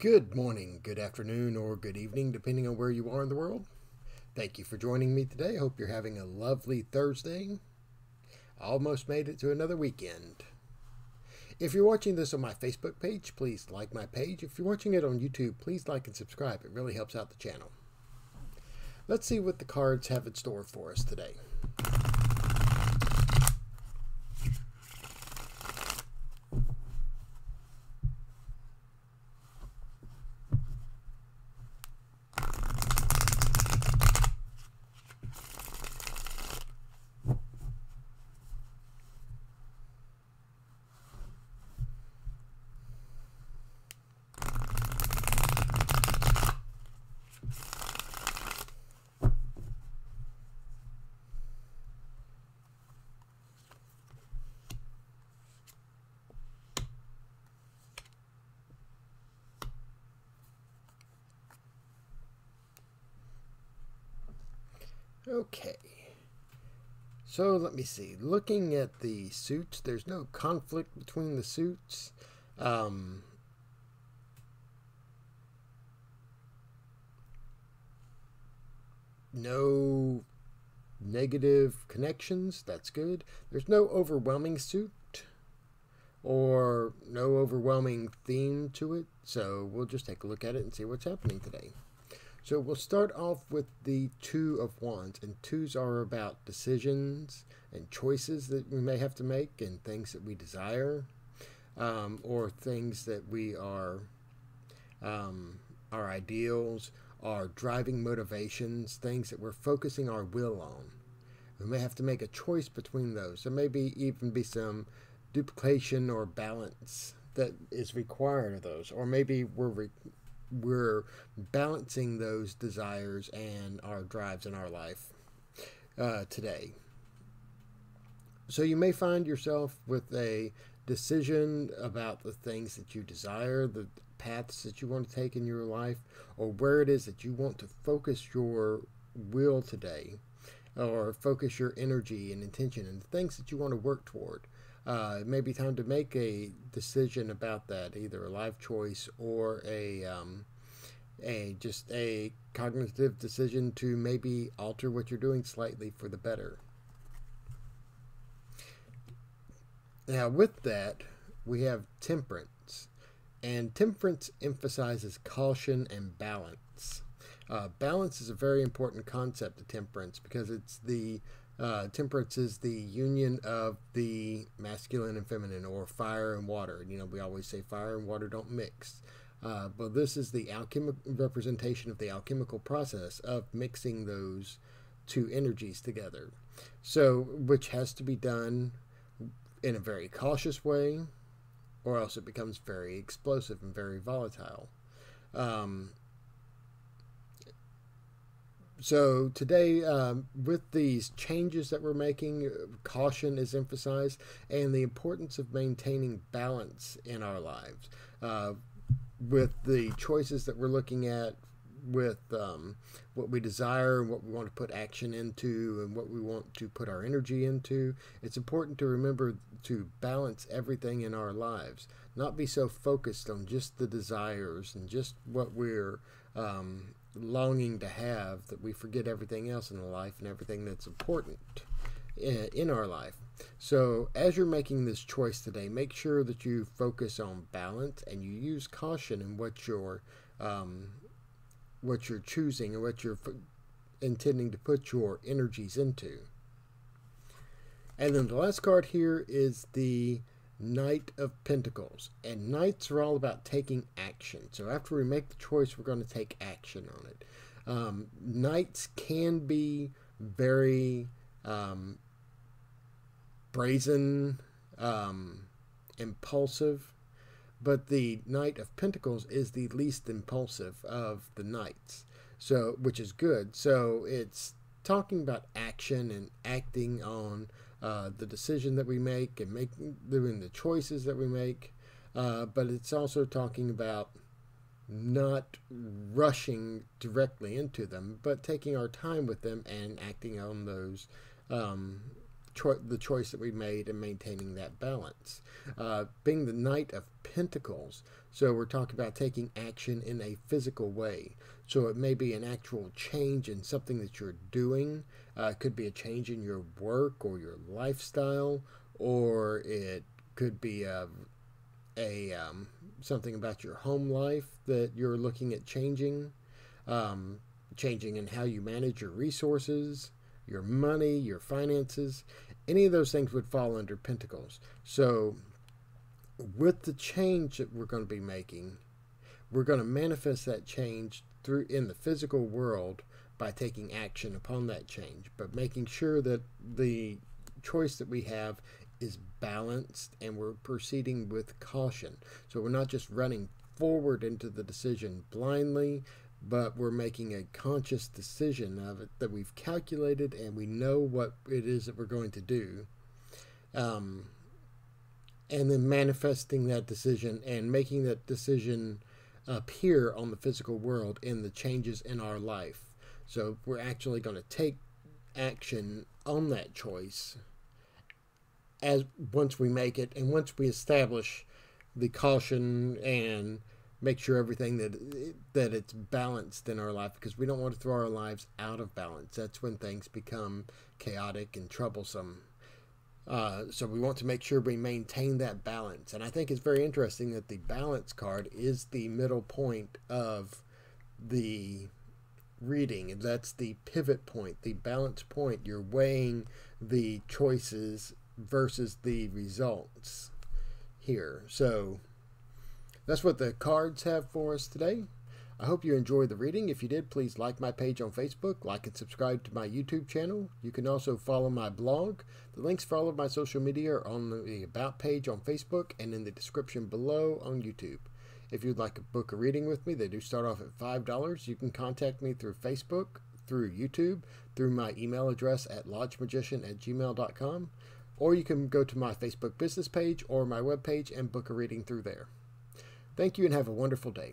Good morning, good afternoon, or good evening, depending on where you are in the world. Thank you for joining me today. Hope you're having a lovely Thursday. I Almost made it to another weekend. If you're watching this on my Facebook page, please like my page. If you're watching it on YouTube, please like and subscribe. It really helps out the channel. Let's see what the cards have in store for us today. Okay. So let me see. Looking at the suits, there's no conflict between the suits. Um, no negative connections. That's good. There's no overwhelming suit or no overwhelming theme to it. So we'll just take a look at it and see what's happening today. So we'll start off with the Two of Wands, and twos are about decisions and choices that we may have to make, and things that we desire, um, or things that we are, um, our ideals, our driving motivations, things that we're focusing our will on. We may have to make a choice between those. There may be even be some duplication or balance that is required of those, or maybe we're we're balancing those desires and our drives in our life uh, today. So you may find yourself with a decision about the things that you desire, the paths that you want to take in your life, or where it is that you want to focus your will today, or focus your energy and intention and the things that you want to work toward uh, it may be time to make a decision about that, either a life choice or a um, a just a cognitive decision to maybe alter what you're doing slightly for the better. Now, with that, we have temperance, and temperance emphasizes caution and balance. Uh, balance is a very important concept of temperance because it's the uh, temperance is the union of the masculine and feminine, or fire and water. You know, we always say fire and water don't mix. Uh, but this is the alchemical representation of the alchemical process of mixing those two energies together. So, which has to be done in a very cautious way, or else it becomes very explosive and very volatile. Um, so today, um, with these changes that we're making, caution is emphasized, and the importance of maintaining balance in our lives. Uh, with the choices that we're looking at, with um, what we desire and what we want to put action into, and what we want to put our energy into, it's important to remember to balance everything in our lives. Not be so focused on just the desires and just what we're um, longing to have that we forget everything else in the life and everything that's important in our life. So, as you're making this choice today, make sure that you focus on balance and you use caution in what you're um, what you're choosing and what you're f- intending to put your energies into. And then the last card here is the Knight of Pentacles. And Knights are all about taking action. So after we make the choice, we're going to take action on it. Um, knights can be very um, brazen, um, impulsive, but the Knight of Pentacles is the least impulsive of the knights. So, which is good. So it's talking about action and acting on uh, the decision that we make and making doing the choices that we make. Uh, but it's also talking about not rushing directly into them, but taking our time with them and acting on those um, cho- the choice that we made in maintaining that balance. Uh, being the Knight of Pentacles, so we're talking about taking action in a physical way. So it may be an actual change in something that you're doing. Uh, it could be a change in your work or your lifestyle, or it could be a, a um, something about your home life that you're looking at changing. Um, changing in how you manage your resources, your money, your finances. Any of those things would fall under Pentacles. So, with the change that we're going to be making, we're going to manifest that change through in the physical world by taking action upon that change, but making sure that the choice that we have is balanced and we're proceeding with caution. So we're not just running forward into the decision blindly, but we're making a conscious decision of it that we've calculated and we know what it is that we're going to do. Um, and then manifesting that decision and making that decision appear on the physical world in the changes in our life. So we're actually going to take action on that choice as once we make it and once we establish the caution and make sure everything that that it's balanced in our life because we don't want to throw our lives out of balance. That's when things become chaotic and troublesome. Uh, so we want to make sure we maintain that balance. And I think it's very interesting that the balance card is the middle point of the reading. That's the pivot point, the balance point. You're weighing the choices versus the results here. So that's what the cards have for us today. I hope you enjoyed the reading. If you did, please like my page on Facebook, like and subscribe to my YouTube channel. You can also follow my blog. The links for all of my social media are on the About page on Facebook and in the description below on YouTube. If you'd like to book a reading with me, they do start off at $5. You can contact me through Facebook, through YouTube, through my email address at lodgemagician at gmail.com, or you can go to my Facebook business page or my webpage and book a reading through there. Thank you and have a wonderful day.